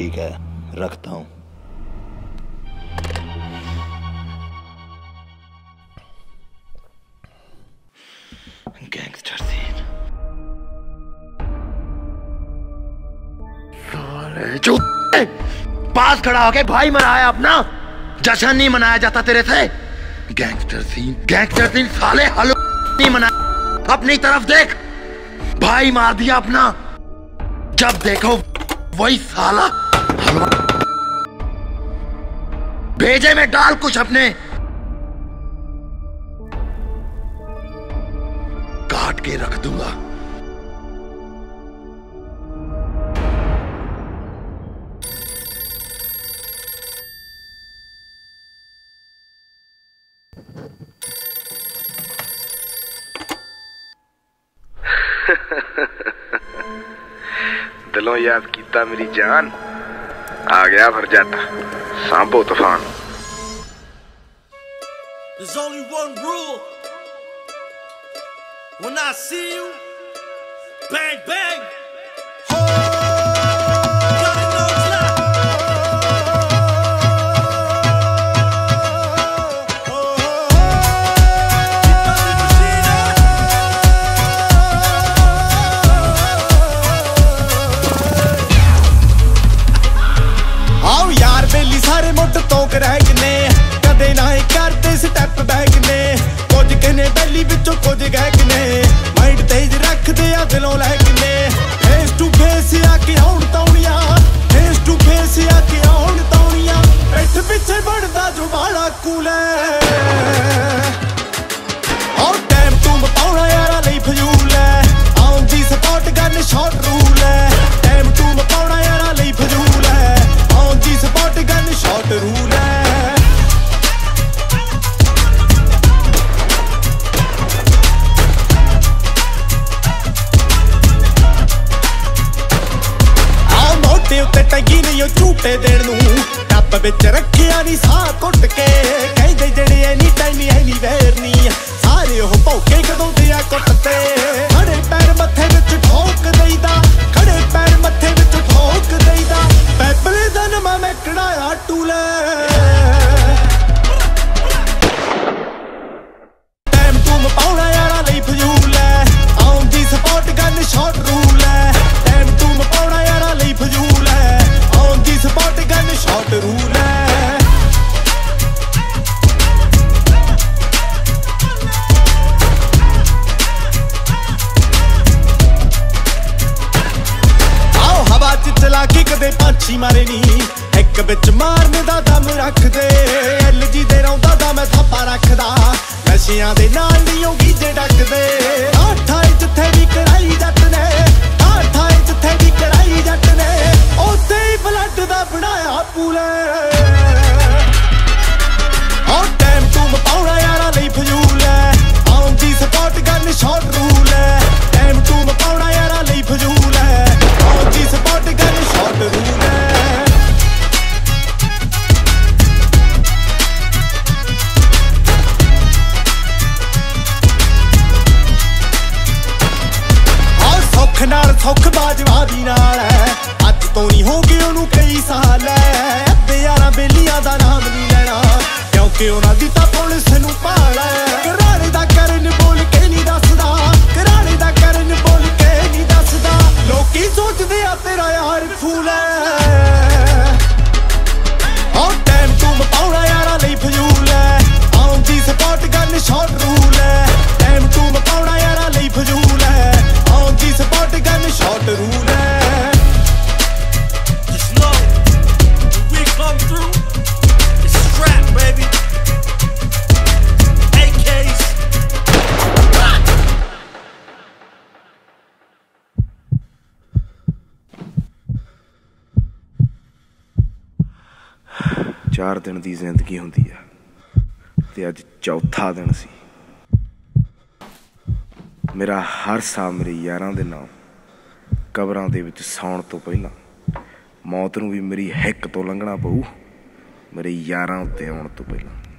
ठीक है, रखता हूँ। गैंगस्टर सीन साले पास खड़ा होके भाई मनाया अपना। जश्न नहीं मनाया जाता तेरे से। गैंगस्टर सीन गैंगस्टर सीन साले हलो नहीं मनाया। अपनी तरफ़ देख, भाई मार दिया अपना। जब देखो, वही साला भेजे में डाल कुछ अपने। काट के रख दूँगा। दिलों याद कीता मेरी जान। आ गया भर जाता सांभो तूफान There's only one rule. When I see you, bang bang. ਸਾਰੇ ਮੁੱਢ ਤੋਂ ਰਹਿ ਗਨੇ ਕਦੇ ਨਾ ਹੀ ਕਰਦੇ ਸਟੈਪ ਬੈਕ ਨੇ। ਕੁਝ ਕਹਨੇ ਬੈਲੀ ਵਿੱਚੋਂ ਕੁਝ ਗਾਇਕ ਨੇ। ਮਾਈਂਡ ਤੇਜ ਰੱਖਦੇ ਆ, ਦਿਲੋਂ ਲੈ ਗਨੇ ਫੇਸ ਟੂ ਫੇਸ ਆ ਕੇ ਆਉਣ ਤੌਣੀਆਂ ਫੇਸ ਟੂ ਫੇਸ ਆ ਕੇ ਆਉਣ ਤੌਣੀਆਂ ਪਿੱਠ ਪਿੱਛੇ ਵੜਦਾ ਜੋ ਵਾਲਾ ਕੂਲੇ ਆ ਉੱਤੇ ਟੰਗੀ ਨਹੀਂ ਉਹ ਝੂਟੇ ਦੇਣ ਨੂੰ। ਟੱਪ ਵਿੱਚ ਰੱਖਿਆ ਨਹੀਂ ਸਾਹ ਘੁੱਟ ਕੇ। ਕਹਿੰਦੇ ਜਿਹੜੇ ਐਨੀ ਟਾਈਮ ਐਨੀ ਵੈਰਨੀ ਸਾਰੇ ਕਦੇ ਪੰਛੀ ਇੱਕ ਵਿੱਚ ਮਾਰਨ ਦਾ ਦਮ ਰੱਖਦੇ। ਐਲਜੀ ਦੇ ਰੌਂਦਾ ਦਾ ਮੈਂ ਥਾਪਾ ਰੱਖਦਾ। ਨਸ਼ਿਆਂ ਦੇ ਨਾਲ ਨਹੀਂ ਉਹ ਗੀਜੇ ਡੱਕਦੇ। ਆਠਾਂ ਜਿੱਥੇ ਵੀ ਕੜਾਈ ਜੱਟ ਚਾਰ ਦਿਨ ਦੀ ਜ਼ਿੰਦਗੀ ਹੁੰਦੀ ਆ। ਤੇ ਅੱਜ ਚੌਥਾ ਦਿਨ ਸੀ। ਮੇਰਾ ਹਰ ਸਾਲ ਮੇਰੇ ਯਾਰਾਂ ਦੇ ਨਾਮ ਕਬਰਾਂ ਦੇ ਵਿੱਚ ਸੌਣ ਤੋਂ ਪਹਿਲਾਂ ਮੌਤ ਨੂੰ ਵੀ ਮੇਰੀ ਹਿੱਕ ਤੋਂ ਲੰਘਣਾ ਪਊ, ਮੇਰੇ ਯਾਰਾਂ ਉੱਤੇ ਆਉਣ ਤੋਂ ਪਹਿਲਾਂ।